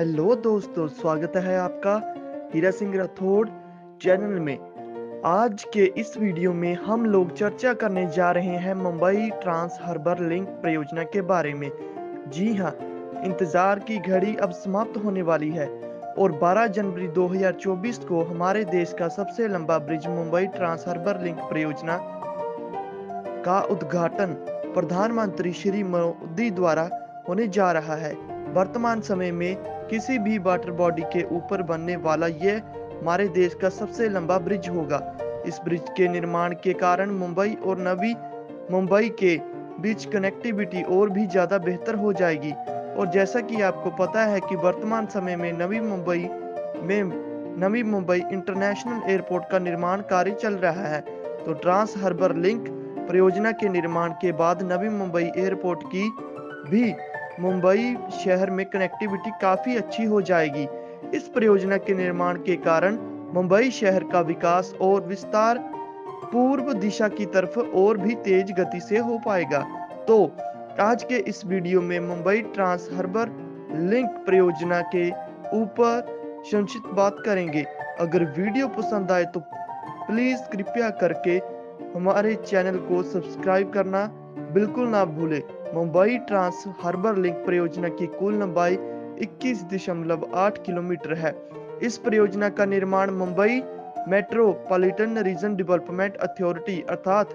Hello दोस्तों, स्वागत है आपका हीरा सिंह राठौड़ चैनल में। आज के इस वीडियो में हम लोग चर्चा करने जा रहे हैं मुंबई ट्रांस हार्बर लिंक परियोजना के बारे में। जी हाँ, इंतज़ार की घड़ी अब समाप्त होने वाली है और 12 जनवरी 2024 को हमारे देश का सबसे लंबा bridge Mumbai trans harbour link परियोजना का उद्घाटन प्रधानमंत्री श्री मोदी द्वारा होने जा रहा है। वर्तमान समय में किसी भी वाटर बॉडी के ऊपर बनने वाला यह हमारे देश का सबसे लंबा ब्रिज होगा। इस ब्रिज के निर्माण के कारण मुंबई और नवी मुंबई के बीच कनेक्टिविटी और भी ज़्यादा बेहतर हो जाएगी। और जैसा कि आपको पता है कि वर्तमान समय में नवी मुंबई में नवी मुंबई इंटरनेशनल एयरपोर्ट का निर्माण कार्य चल रहा है। तो ट्रांस हार्बर लिंक परियोजना के निर्माण के बाद नवी मुंबई एयरपोर्ट की भी मुंबई शहर में कनेक्टिविटी काफ़ी अच्छी हो जाएगी। इस परियोजना के निर्माण के कारण मुंबई शहर का विकास और विस्तार पूर्व दिशा की तरफ़ और भी तेज गति से हो पाएगा। तो आज के इस वीडियो में मुंबई ट्रांस हार्बर लिंक परियोजना के ऊपर संक्षिप्त बात करेंगे। अगर वीडियो पसंद आए तो प्लीज़ कृपया करके हमारे चैनल को सब्सक्राइब करना बिल्कुल ना भूले। मुंबई ट्रांस हार्बर लिंक परियोजना की कुल लंबाई 21.8 किलोमीटर है। इस परियोजना का निर्माण Mumbai metropolitan region development authority अर्थात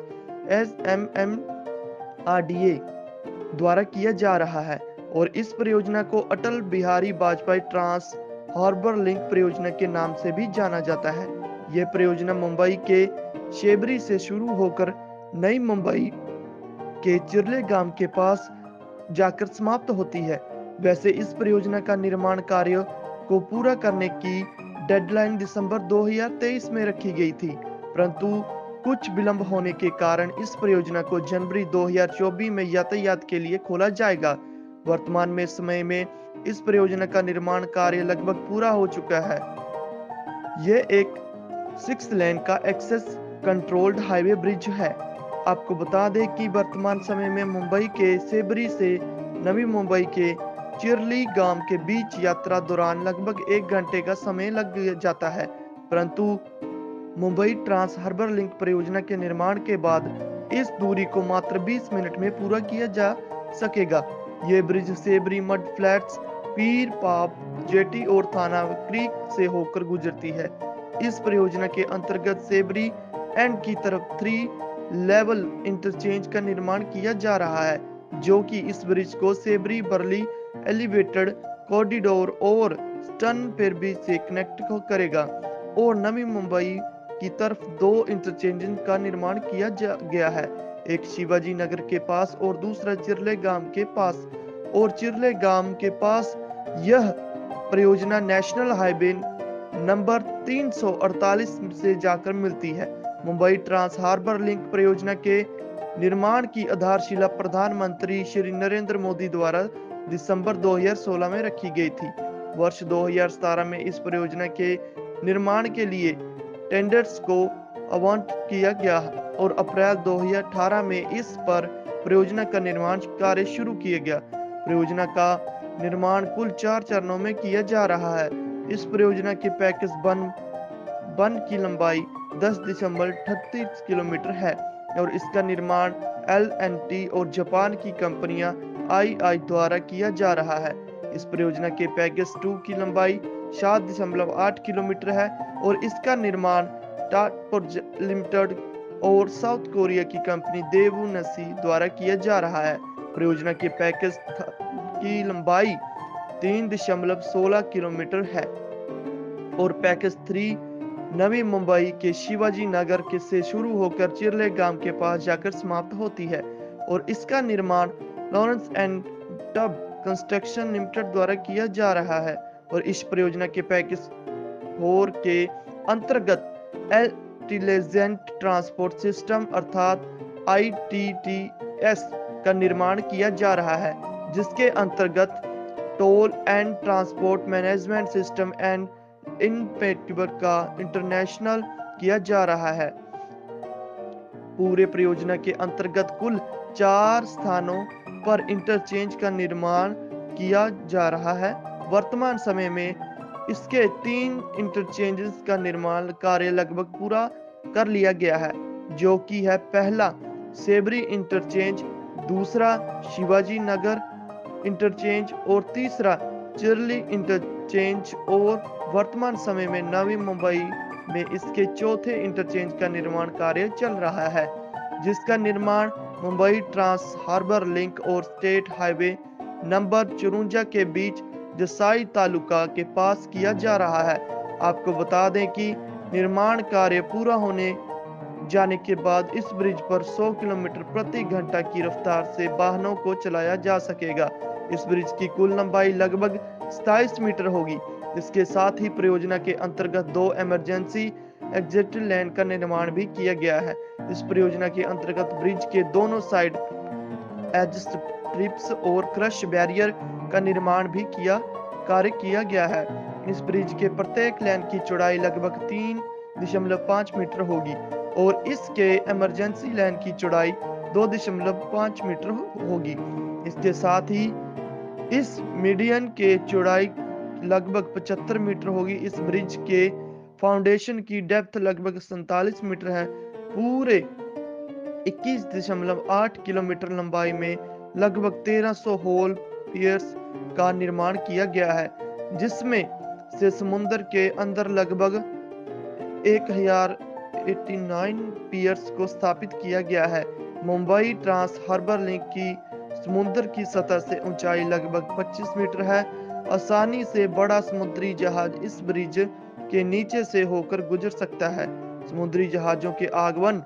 S M M R D A द्वारा किया जा रहा है और इस परियोजना को Atal Bihari Vajpayee trans harbour link परियोजना के नाम से भी जाना जाता है। यह परियोजना मुंबई के शेबरी से शुरू होकर नई मुंबई के चिरले गाँव के पास जाकर समाप्त होती है। वैसे इस परियोजना का निर्माण कार्य को पूरा करने की डेडलाइन दिसंबर 2023 में रखी गई थी। परंतु कुछ विलंब होने के कारण इस परियोजना को जनवरी 2024 में यातायात के लिए खोला जाएगा। वर्तमान में समय में इस परियोजना का निर्माण कार्य लगभग पूरा हो चुका है। यह एक सिक्स लेन का एक्सेस कंट्रोल्ड हाईवे ब्रिज है। आपको बता दें कि वर्तमान समय में मुंबई के सेबरी से नवी मुंबई के चिरली गाँव के बीच यात्रा दौरान लगभग एक घंटे का समय लग जाता है। परंतु मुंबई ट्रांस हार्बर लिंक परियोजना के निर्माण के बाद इस दूरी को मात्र 20 मिनट में पूरा किया जा सकेगा। ये ब्रिज सेबरी मड फ्लैट्स, पीर पाप, जेटी और थाना क्रीक से होकर गुजरती है। इस परियोजना के अंतर्गत सेबरी एंड की तरफ़ थ्री लेवल इंटरचेंज का निर्माण किया जा रहा है, जो कि इस ब्रिज को सेबरी, बर्ली, एलिवेटेड, कॉरिडोर और स्टन पेरबी से कनेक्ट करेगा और नवी मुंबई की तरफ़ दो इंटरचेंज का निर्माण किया गया है। एक शिवाजी नगर के पास और दूसरा चिरले गाँव के पास। और चिरले गाँव के पास यह परियोजना नेशनल हाईवे नंबर 348 से जाकर मिलती है। मुंबई ट्रांस हार्बर लिंक परियोजना के निर्माण की आधारशिला प्रधानमंत्री श्री नरेंद्र मोदी द्वारा दिसंबर 2016 में रखी गई थी। वर्ष 2017 में इस परियोजना के निर्माण के लिए टेंडर्स को अवांट किया गया और अप्रैल 2018 में इस पर परियोजना का निर्माण कार्य शुरू किया गया। परियोजना का निर्माण कुल चार चरणों में किया जा रहा है। इस परियोजना के पैकेज बन बन की लंबाई 10 दिसंबर 38 किलोमीटर है और इसका निर्माण एलएनटी और जापान की कंपनियाँ आई आई द्वारा किया जा रहा है। इस परियोजना के पैकेज टू की लंबाई सात दशमलव आठ किलोमीटर है और इसका निर्माण लिमिटेड और साउथ कोरिया की कंपनी देवू नसी द्वारा किया जा रहा है। परियोजना के पैकेज की लंबाई तीन दशमलव सोलह किलोमीटर है और पैकेज थ्री नवी मुंबई के शिवाजी नगर के से शुरू होकर चिरले गाँव के पास जाकर समाप्त होती है और इसका निर्माण लॉरेंस एंड टब कंस्ट्रक्शन लिमिटेड द्वारा किया जा रहा है और इस परियोजना के पैकेज फोर के अंतर्गत इंटेलिजेंट ट्रांसपोर्ट सिस्टम अर्थात आईटीटीएस का निर्माण किया जा रहा है, जिसके अंतर्गत toll and transport management system and इनपेटिवर का इंटरनेशनल किया जा रहा है। पूरे परियोजना के अंतर्गत कुल चार स्थानों पर इंटरचेंज का निर्माण किया जा रहा है। वर्तमान समय में इसके तीन इंटरचेंजेस का निर्माण कार्य लगभग पूरा कर लिया गया है, जो कि है पहला सेबरी इंटरचेंज दूसरा शिवाजी नगर इंटरचेंज और तीसरा चिरली इंटरचेंज और वर्तमान समय में नवी मुंबई में इसके चौथे इंटरचेंज का निर्माण कार्य चल रहा है, जिसका निर्माण मुंबई ट्रांस हार्बर लिंक और स्टेट हाईवे नंबर चुरुंजा के बीच जसाई तालुका के पास किया जा रहा है। आपको बता दें कि निर्माण कार्य पूरा होने जाने के बाद इस ब्रिज पर 100 किलोमीटर प्रति घंटा की रफ्तार से वाहनों को चलाया जा सकेगा। इस ब्रिज की कुल लंबाई लगभग सताइस मीटर होगी इसके साथ ही परियोजना के अंतर्गत दो इमरजेंसी एग्जिट लैंड का निर्माण भी किया गया है। इस परियोजना के अंतर्गत ब्रिज के दोनों साइड ट्रिप्स और क्रश बैरियर का निर्माण भी किया, कार्य किया गया है। इस ब्रिज के प्रत्येक लैन की चौड़ाई लगभग तीन दशमलव पाँच मीटर होगी और इसके इमरजेंसी लैन की चौड़ाई दो दशमलव पाँच मीटर होगी। इसके साथ ही इस मीडियन के चौड़ाई लगभग 75 मीटर होगी। इस ब्रिज के फाउंडेशन की डेप्थ लगभग सैतालीस मीटर है। पूरे इक्कीस दशमलव आठ किलोमीटर लंबाई में लगभग 1300 होल पियर्स का निर्माण किया गया है, जिसमें से समुद्र के अंदर लगभग एक हज़ार 89 पियर्स को स्थापित किया गया है। मुंबई ट्रांस हार्बर लिंक की समुद्र की सतह से ऊंचाई लगभग 25 मीटर है। आसानी से बड़ा समुद्री जहाज़ इस ब्रिज के नीचे से होकर गुजर सकता है। समुद्री जहाजों के आगमन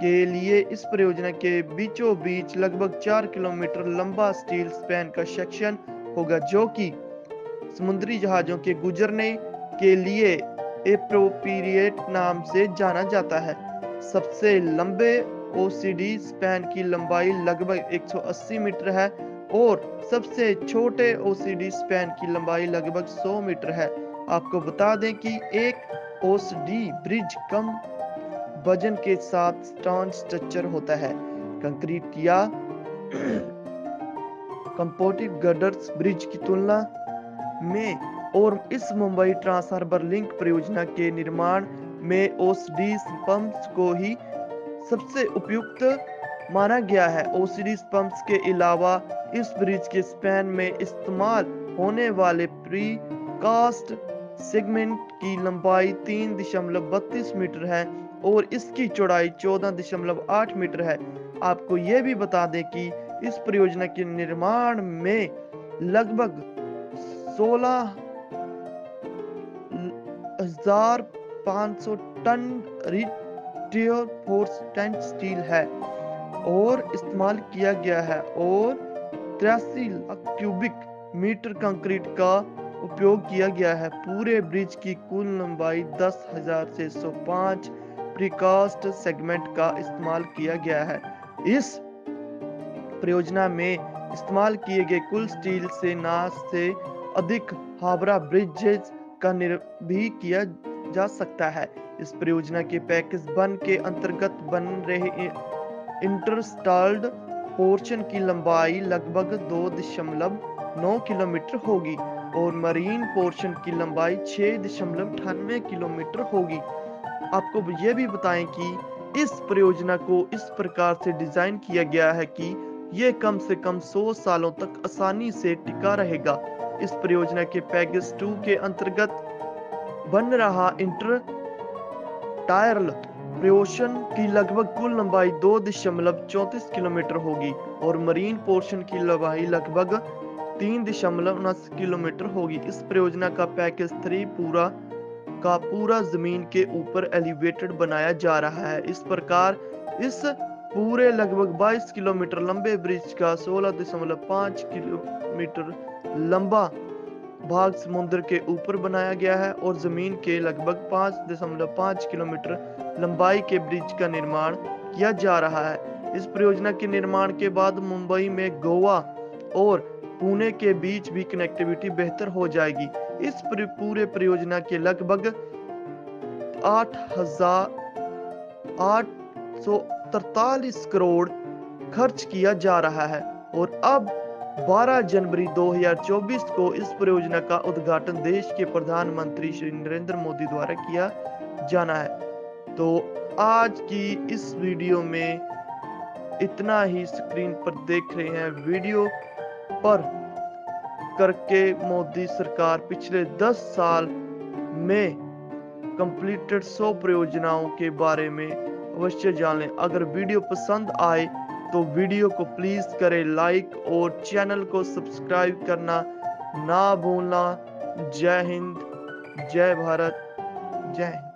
के लिए इस परियोजना के बीचों बीच लगभग चार किलोमीटर लंबा स्टील स्पैन का सेक्शन होगा, जो कि समुद्री जहाजों के गुजरने के लिए एप्रोप्रिएट नाम से जाना जाता है। सबसे लंबे ओसीडी स्पैन की लंबाई लगभग 180 मीटर है और सबसे छोटे ओसीडी स्पैन की लंबाई लगभग 100 मीटर है। आपको बता दें कि एक ओसीडी ब्रिज कम वज़न के साथ स्टॉन स्ट्रक्चर होता है। कंक्रीट या कंपोजिट गर्डर्स ब्रिज की तुलना में और इस मुंबई ट्रांस हार्बर लिंक परियोजना के निर्माण में ओसडी पंप्स को ही सबसे उपयुक्त माना गया है। ओसीडी पंप्स के अलावा इस ब्रिज के स्पैन में इस्तेमाल होने वाले प्री कास्ट सेगमेंट की लंबाई तीन दशमलव बत्तीस मीटर है और इसकी चौड़ाई चौदह दशमलव आठ मीटर है। आपको यह भी बता दें कि इस परियोजना के निर्माण में लगभग 16 हज़ार पाँच सौ टन फोर्स टेंट स्टील है और इस्तेमाल किया गया है और तिरासी लाख क्यूबिक मीटर कंक्रीट का उपयोग किया गया है। पूरे ब्रिज की कुल लंबाई दस हज़ार छह सौ पाँच प्रिकास्ट सेगमेंट का इस्तेमाल किया गया है। इस परियोजना में इस्तेमाल किए गए कुल स्टील से ना से अधिक हावड़ा ब्रिजेज का निर्माण भी किया जा सकता है। इस परियोजना के पैकेज वन के अंतर्गत बन रहे इंटरस्टॉल्ड पोर्शन की लंबाई लगभग दो दशमलव नौ किलोमीटर होगी और मरीन पोर्शन की लंबाई छह दशमलव अठानवे किलोमीटर होगी। आपको यह भी बताएँ कि इस परियोजना को इस प्रकार से डिज़ाइन किया गया है कि यह कम से कम 100 सालों तक आसानी से टिका रहेगा। इस परियोजना के पैकेज टू के अंतर्गत बन रहा इंटर टायरल प्रयोशन की लगभग कुल लंबाई दो दशमलव चौतीस किलोमीटर होगी और मरीन पोर्शन की लंबाई लगभग तीन दशमलव उन्नीस किलोमीटर होगी। इस परियोजना का पैकेज थ्री पूरा का पूरा ज़मीन के ऊपर एलिवेटेड बनाया जा रहा है। इस प्रकार इस पूरे लगभग 22 किलोमीटर लंबे ब्रिज का सोलह दशमलव पाँच किलोमीटर लंबा भाग समुद्र के ऊपर बनाया गया है और ज़मीन के लगभग पाँच दशमलव पाँच किलोमीटर लंबाई के ब्रिज का निर्माण किया जा रहा है। इस परियोजना के निर्माण के बाद मुंबई में गोवा और पुणे के बीच भी कनेक्टिविटी बेहतर हो जाएगी। इस पूरे परियोजना के लगभग आठ हज़ार आठ सौ तरतालीस करोड़ खर्च किया जा रहा है और अब 12 जनवरी 2024 को इस परियोजना का उद्घाटन देश के प्रधानमंत्री श्री नरेंद्र मोदी द्वारा किया जाना है। तो आज की इस वीडियो में इतना ही स्क्रीन पर देख रहे हैं वीडियो पर करके मोदी सरकार पिछले 10 साल में कंप्लीटेड 100 परियोजनाओं के बारे में अवश्य जान। लें अगर वीडियो पसंद आए तो वीडियो को प्लीज़ करें लाइक और चैनल को सब्सक्राइब करना ना भूलना। जय हिंद, जय भारत, जय